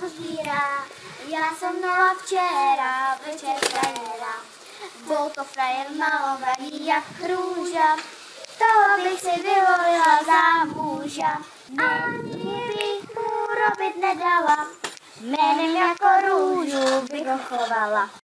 pozbírá. Já jsem měla včera večer frajera. Byl to frajer malovaný jak růža, toho bych si vyvolila za muža. Ani bych mu robit nedala, jménem jako růžu bych ho chovala.